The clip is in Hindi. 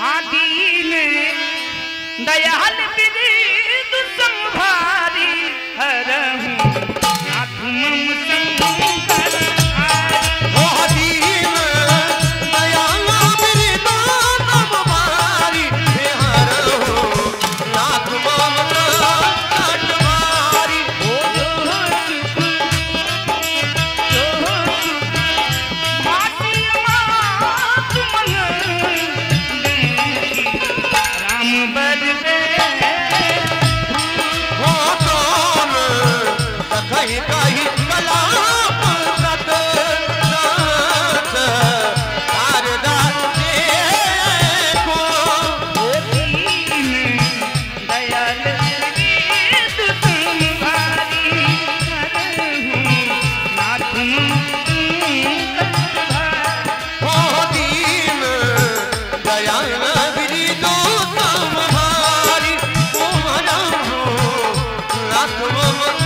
दीन दयाल विरीत संभारी हरहूँ Acuerdo.